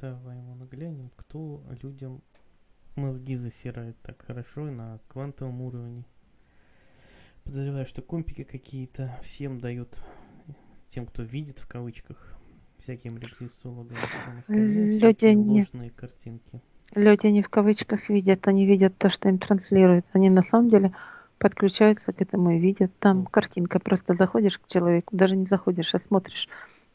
Давай, мы глянем, кто людям мозги засирает так хорошо на квантовом уровне. Подозреваю, что компики какие-то всем дают, тем, кто видит в кавычках, всяким регрессологам, всем остальным, Люди не... ложные картинки. Люди не в кавычках видят, они видят то, что им транслируют. Они на самом деле подключаются к этому и видят. Там картинка, просто заходишь к человеку, даже не заходишь, а смотришь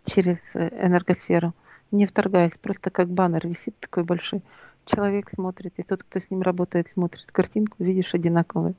через э, энергосферу, не вторгаясь, просто как баннер висит такой большой. Человек смотрит, и тот, кто с ним работает, смотрит картинку, видишь одинаковые.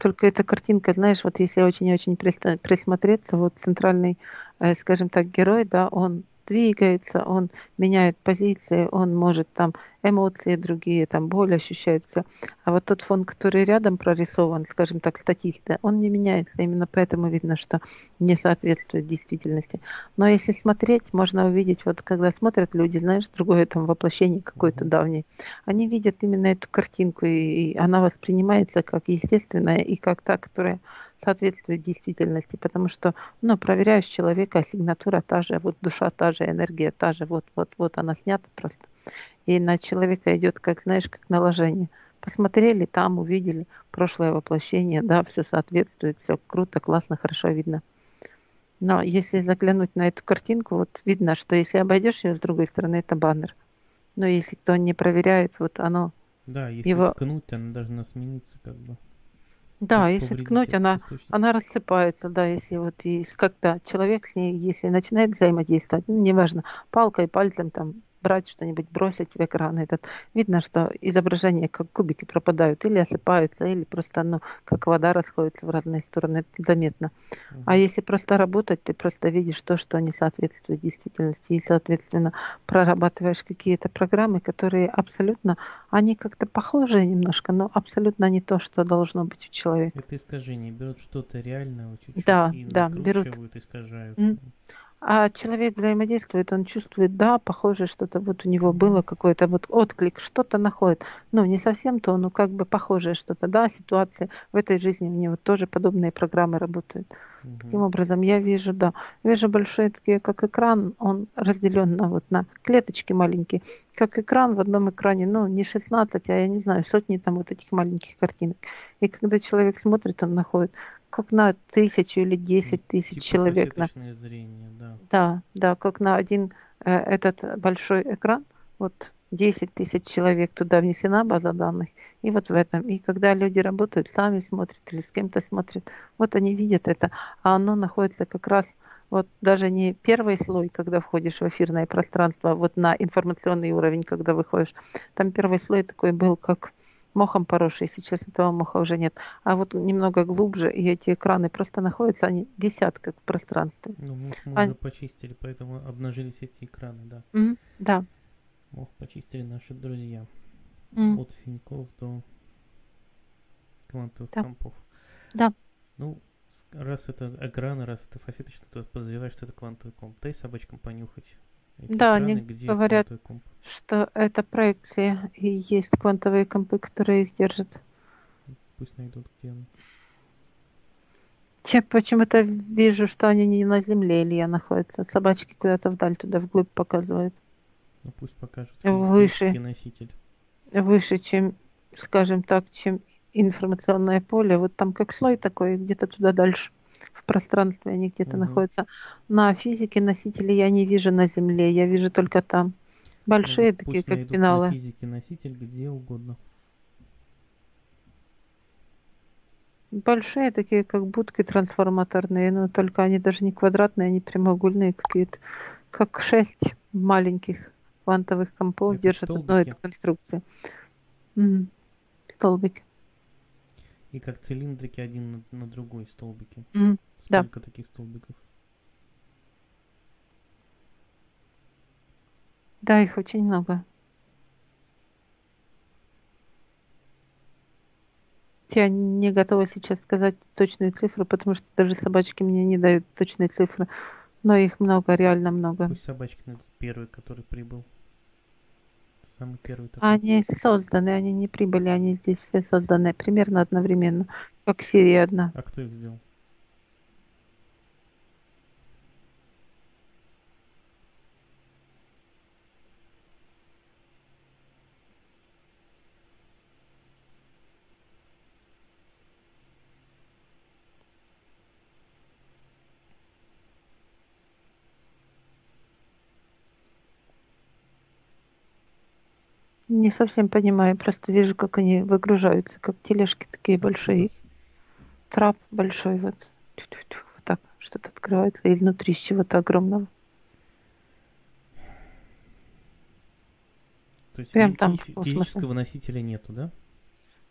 Только эта картинка, знаешь, вот если очень-очень присмотреться, вот центральный, э, скажем так, герой, да, он двигается, он меняет позиции, он может там эмоции другие, там боль ощущается. А вот тот фон, который рядом прорисован, скажем так, статик, он не меняется. Именно поэтому видно, что не соответствует действительности. Но если смотреть, можно увидеть, вот когда смотрят люди, знаешь, другое там воплощение какое-то давнее, они видят именно эту картинку, и, и она воспринимается как естественная и как та, которая соответствует действительности, потому что, ну, проверяешь человека, сигнатура та же, вот душа та же, энергия та же, вот, вот, вот она снята просто. И на человека идет, как, знаешь, как наложение. Посмотрели там, увидели прошлое воплощение, да, все соответствует, все круто, классно, хорошо видно. Но если заглянуть на эту картинку, вот видно, что если обойдешь ее с другой стороны, это баннер. Но если кто не проверяет, вот оно... Да, если его... ткнуть, она должна смениться как бы. Да, если ткнуть, она, она рассыпается, да, если вот и когда человек с ней, если начинает взаимодействовать, ну, неважно, палкой, пальцем, там, брать что-нибудь, бросить в экран этот, видно, что изображения как кубики пропадают, или осыпаются, или просто, ну, как вода расходится в разные стороны, это заметно. А если просто работать, ты просто видишь то, что не соответствует действительности, и, соответственно, прорабатываешь какие-то программы, которые абсолютно, они как-то похожи немножко, но абсолютно не то, что должно быть у человека. Это искажение, берут что-то реальное, чуть-чуть да, и да, берут. искажают. Mm. А человек взаимодействует, он чувствует, да, похоже, что-то вот у него было какой-то вот отклик, что-то находит. Ну, не совсем то, но как бы похожее что-то, да, ситуация в этой жизни у него тоже подобные программы работают. Угу. Таким образом, я вижу, да, вижу большие такие, как экран, он разделен на вот на клеточки маленькие, как экран в одном экране, ну, не 16, а я не знаю, сотни там вот этих маленьких картинок. И когда человек смотрит, он находит как на тысячу или десять тысяч типа человек. На... зрение, да. Да, да, как на один э, этот большой экран, вот 10 тысяч человек туда внесена база данных, и вот в этом. И когда люди работают, сами смотрят или с кем-то смотрят, вот они видят это, а оно находится как раз вот даже не первый слой, когда входишь в эфирное пространство, вот на информационный уровень, когда выходишь, там первый слой такой был, как мохом поросший, сейчас этого моха уже нет. А вот немного глубже, и эти экраны просто находятся, они висят как в пространстве. Ну, мох мы а... уже почистили, поэтому обнажились эти экраны, да. Mm-hmm. Да. Мох почистили наши друзья. Mm. От финьков до квантовых да. компов. Да. Ну, раз это экраны, раз это фасеточно, то подозреваешь, что это квантовый комп. Дай собачкам понюхать. Да, экраны, они где говорят, что это проекции, и есть квантовые компы, которые их держат. Пусть найдут, где они. Я почему-то вижу, что они не на Земле, Илья, находятся. Собачки куда-то вдаль, туда вглубь показывают. Ну пусть покажут. Выше. носитель. Выше, чем, скажем так, чем информационное поле. Вот там как слой такой, где-то туда дальше пространстве, они где-то угу. находятся. На физике носители я не вижу на Земле, я вижу только там. Большие ну, такие, как пеналы. На физике носитель где угодно. Большие такие, как будки трансформаторные, но только они даже не квадратные, они прямоугольные какие-то, как шесть маленьких квантовых компов Это держат столбики. одну эту конструкцию. Угу. Столбики и как цилиндрики один на, на другой столбики. Mm, Сколько да. таких столбиков? Да, их очень много. Я не готова сейчас сказать точные цифры, потому что даже собачки мне не дают точные цифры. Но их много, реально много. Пусть собачки первый, который прибыл. Самый первый такой. Они созданы, они не прибыли, они здесь все созданы примерно одновременно, как серия одна. А кто их сделал? Не совсем понимаю, просто вижу, как они выгружаются, как тележки такие большие. Трап большой вот. Тю-тю-тю, Вот так что-то открывается. И внутри чего-то огромного. То есть Прям там физического носителя нету, да?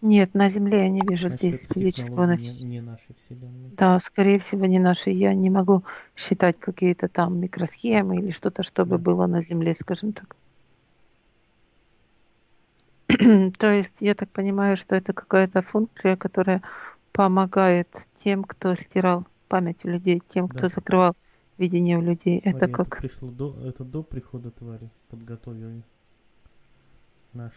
Нет, на Земле я не вижу Значит, здесь физического технологии не- носителя. не нашей Вселенной. Да, скорее всего, не наши. Я не могу считать какие-то там микросхемы или что-то, чтобы Да. было на Земле, скажем так. То есть я так понимаю, что это какая-то функция, которая помогает тем, кто стирал память у людей, тем, кто Да. закрывал видение у людей. Смотри, это как пришло до, это до прихода твари подготовили наш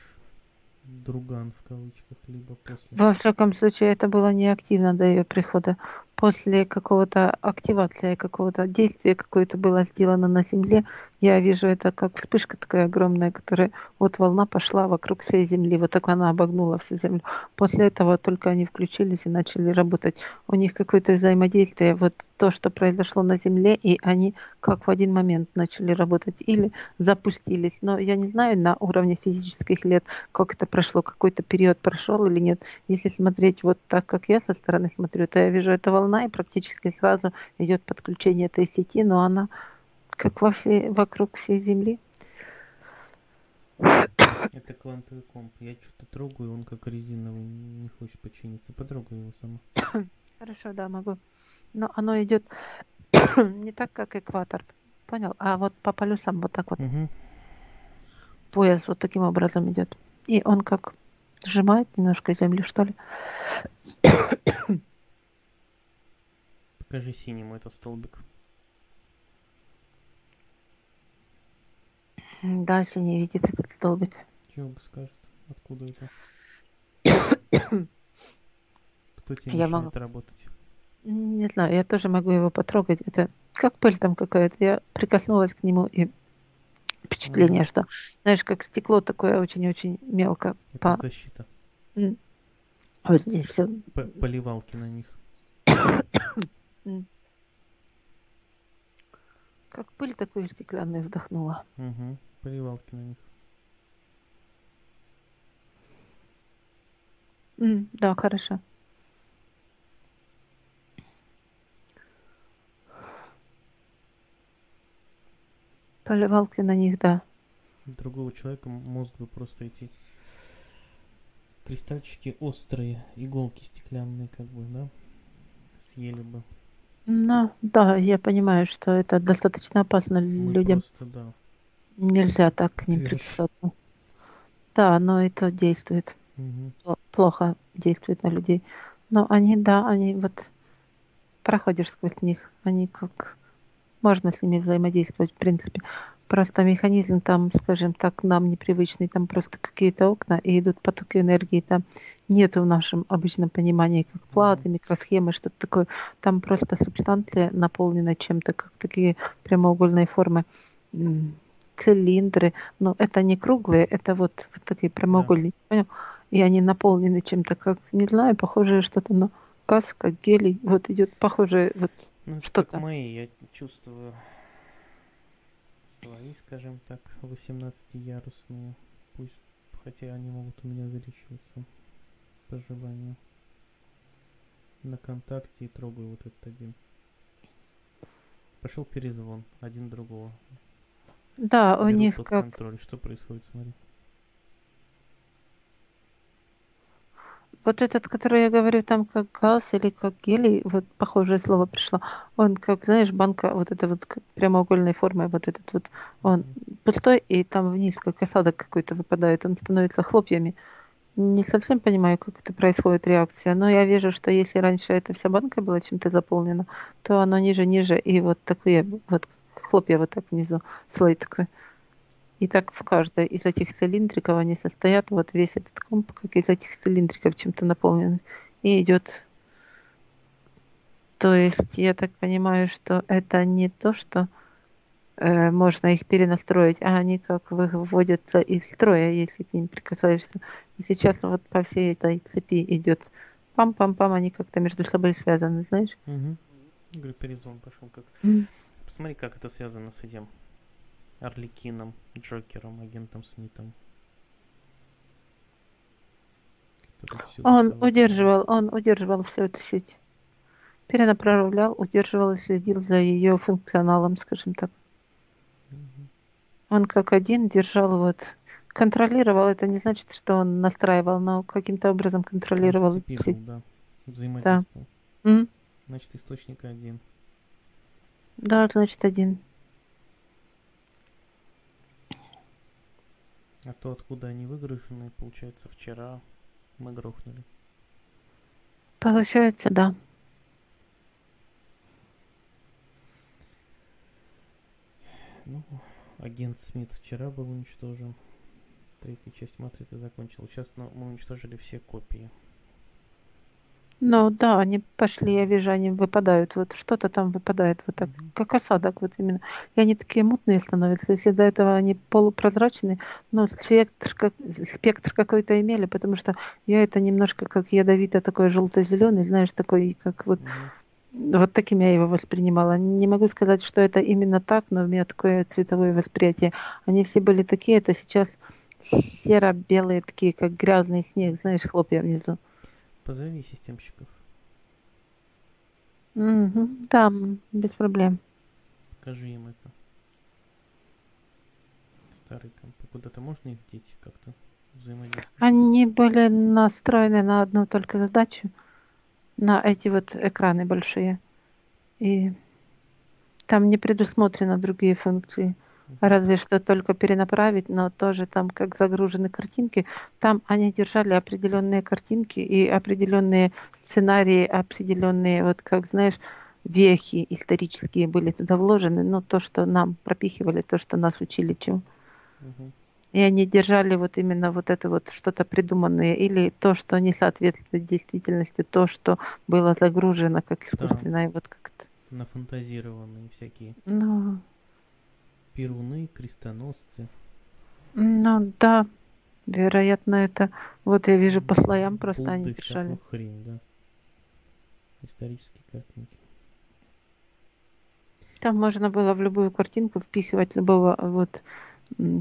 друган в кавычках, либо после. Во всяком случае, это было не активно до ее прихода. После какого-то активации, какого-то действия какое-то было сделано на Земле, я вижу это как вспышка такая огромная, которая вот волна пошла вокруг всей Земли, вот так она обогнула всю Землю. После этого только они включились и начали работать. У них какое-то взаимодействие, вот то, что произошло на Земле, и они как в один момент начали работать или запустились. Но я не знаю на уровне физических лет, как это прошло, какой-то период прошел или нет. Если смотреть вот так, как я со стороны смотрю, то я вижу эту волна, и практически сразу идет подключение этой сети, но она как во всей, вокруг всей Земли. Это квантовый комп. Я что-то трогаю, он как резиновый, не хочет починиться. Потрогай его сама. Хорошо, да, могу. Но оно идет не так, как экватор, понял? А вот по полюсам вот так вот Угу. пояс вот таким образом идет. И он как сжимает немножко земли, что ли. Покажи синему этот столбик. Да, синий видит этот столбик. Чего скажет? Откуда это? Кто тебе Я мешает могу. работать? Не знаю, я тоже могу его потрогать. Это как пыль там какая-то. Я прикоснулась к нему и впечатление, Мгм. что, знаешь, как стекло такое очень-очень мелко. Это По... защита. Вот здесь все. П- поливалки на них. Как пыль такую стеклянную вдохнула. Угу. Поливалки на них. М, Да, хорошо. Поливалки на них, да. Другого человека мозг бы просто эти кристальчики острые, иголки стеклянные, как бы, да, съели бы. Ну, да, я понимаю, что это достаточно опасно Мы людям. просто, да. Нельзя так к ним прикасаться. Да, но это действует. Пло- Плохо действует на людей. Но они, да, они вот проходишь сквозь них. Они как... Можно с ними взаимодействовать, в принципе. Просто механизм там, скажем так, нам непривычный. Там просто какие-то окна и идут потоки энергии. Там нету в нашем обычном понимании, как платы, микросхемы, что-то такое. Там просто субстанция наполнена чем-то, как такие прямоугольные формы. Цилиндры, но это не круглые, это вот, вот такие прямоугольники, понял? И они наполнены чем-то, как, не знаю, похожее что-то на газ, как гелий. Вот идет похожее, вот Ну, это Что как там? мои, я чувствую свои, скажем так, 18-ярусные. Пусть, хотя они могут у меня увеличиваться по желанию. На контакте и трогаю вот этот один. Пошел перезвон один другого. Да, у них под как контроль. Что происходит, смотри. вот этот, который я говорю, там как газ или как гелий, вот похожее слово пришло. Он как, знаешь, банка вот это вот прямоугольной формы, вот этот вот, он Мгм. пустой, и там вниз как осадок какой-то выпадает, он становится хлопьями. Не совсем понимаю, как это происходит реакция, но я вижу, что если раньше эта вся банка была чем-то заполнена, то оно ниже, ниже, и вот такие вот хлопья вот так внизу, слой такой. И так в каждой из этих цилиндриков они состоят, вот весь этот комп, как из этих цилиндриков чем-то наполнен. И идет. То есть я так понимаю, что это не то, что э, можно их перенастроить, а они как выводятся из строя, если к ним прикасаешься. И сейчас вот по всей этой цепи идет пам-пам-пам, они как-то между собой связаны, знаешь? Угу. Говорю, перезвон пошел как. Посмотри, как это связано с этим Орликином, Джокером, агентом Смитом. Он удерживал, он удерживал всю эту сеть. Перенаправлял, удерживал и следил за ее функционалом, скажем так. Мгм. Он как один держал вот, контролировал, это не значит, что он настраивал, но каким-то образом контролировал сеть. да. Взаимодействовал. М? Значит, источник один. Да, значит один. А то, откуда они выгружены, получается, вчера мы грохнули. Получается, да. Ну, агент Смит вчера был уничтожен. Третья часть матрицы закончила. Сейчас ну, мы уничтожили все копии. Ну да, они пошли, я вижу, они выпадают. Вот что-то там выпадает вот так, как осадок вот именно. И они такие мутные становятся. Если до этого они полупрозрачные, но спектр, как, спектр какой-то имели, потому что я это немножко как ядовито такой желто-зеленый, знаешь, такой, как вот, Мгм. вот таким я его воспринимала. Не могу сказать, что это именно так, но у меня такое цветовое восприятие. Они все были такие, это сейчас серо-белые такие, как грязный снег, знаешь, хлопья внизу. Позови системщиков. Мгм, да, м, без проблем. Покажи им это. Старый компы. Куда-то можно их деть как-то взаимодействовать? Они были настроены на одну только задачу, на эти вот экраны большие. И там не предусмотрено другие функции. Разве что только перенаправить, но тоже там как загружены картинки. Там они держали определенные картинки и определенные сценарии, определенные, вот как знаешь, вехи исторические были туда вложены. Но то, что нам пропихивали, то, что нас учили. Мгм. И они держали вот именно вот это вот что-то придуманное или то, что не соответствует действительности, то, что было загружено как искусственное, вот как-то. Нафантазированные всякие Ну, перуны, крестоносцы. ну да, вероятно, это вот я вижу по слоям просто они Будды, держали. всякую хрень, да. Исторические картинки. Там можно было в любую картинку впихивать любого вот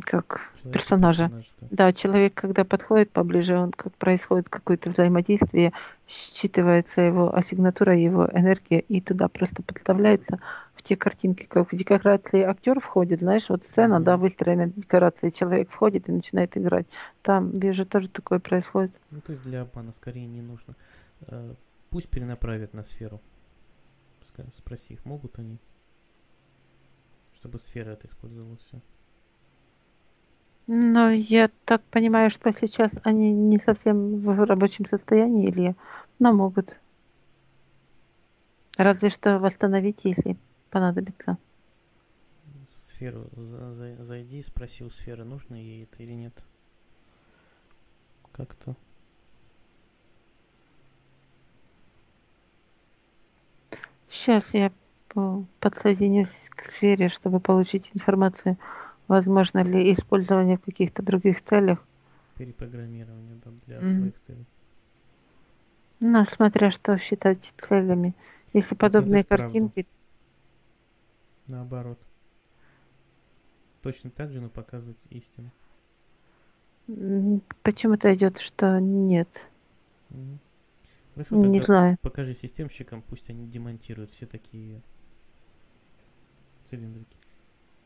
как Человек- персонажа. персонаж, да. Да, человек, когда подходит поближе, он как происходит какое-то взаимодействие, считывается его ассигнатура, его энергия, и туда просто подставляется в те картинки, как в декорации актер входит, знаешь, вот сцена, да, выстроена декорация, человек входит и начинает играть. Там, вижу, тоже такое происходит. Ну, то есть для обмана скорее не нужно. Э, Пусть перенаправят на сферу. Спроси их, могут они? Чтобы сфера это использовала все. Но я так понимаю, что сейчас они не совсем в рабочем состоянии, Илья, но могут. Разве что восстановить, если понадобится. Сферу за- за- зайди, спроси у сферы, нужно ей это или нет. Как-то. Сейчас я по- подсоединюсь к сфере, чтобы получить информацию, возможно ли использование в каких-то других целях. Перепрограммирование да, для Мгм. своих целей. Но смотря что считать целями. Если подобные картинки, Наоборот. Точно так же, но показывать истину. м, почему-то идет, что нет. Хорошо, Не знаю. покажи системщикам, пусть они демонтируют все такие цилиндрики.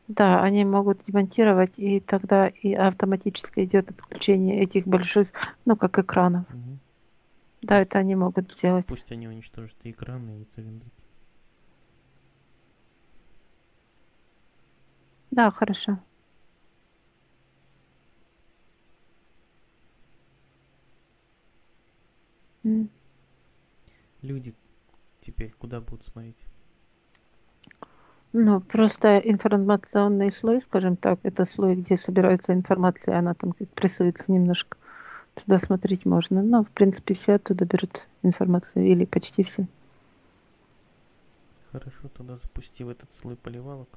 Да, они могут демонтировать, и тогда и автоматически идет отключение этих больших, ну, как экранов. Мгм. Да, это они могут сделать. Пусть они уничтожат и экраны, и цилиндрики. Да, хорошо. М. Люди теперь куда будут смотреть? Ну, просто информационный слой, скажем так, это слой, где собирается информация, она там как прессуется немножко. Туда смотреть можно. Но, в принципе, все оттуда берут информацию, или почти все. Хорошо, тогда запусти в этот слой поливалок.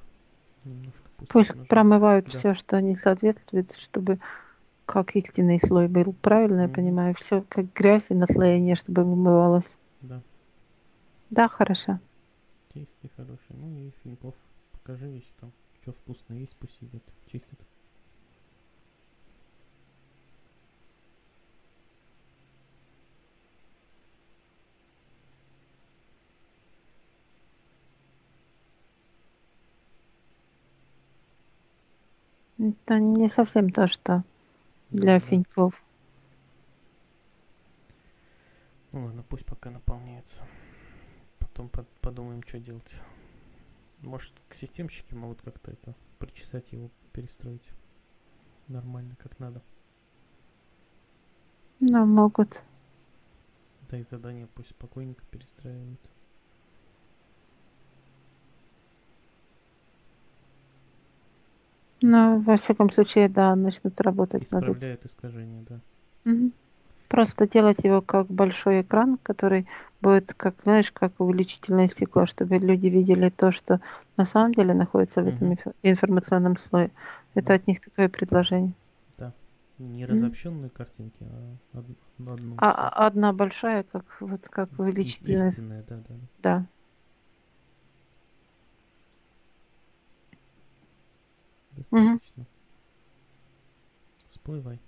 Немножко пусть Пусть нужно. промывают Да. все, что не соответствует, чтобы как истинный слой был. Правильно я Мгм. понимаю? Все как грязь и наслоение, чтобы вымывалось. Да, Да, хорошо. кейс ты хороший. Ну и финков покажи, если там что вкусно есть, пусть идет, чистит. Это не совсем то, что для Ну да. финьков. Ну ладно, пусть пока наполняется. Потом под- подумаем, что делать. Может, к системщики могут как-то это причесать его, перестроить. Нормально, как надо. Ну, могут. Да и задания пусть спокойненько перестраивают. Но, во всяком случае, да, начнут работать над этим. Искажения, да. Мгм. Просто делать его как большой экран, который будет, как, знаешь, как увеличительное стекло, чтобы люди видели то, что на самом деле находится в этом Мгм. инфо- информационном слое. Это Да. от них такое предложение. Не Мгм. разобщенные картинки, а од- одну. А а одна большая, как вот как увеличительное, Истинная, да, да. да. Достаточно. Всплывай.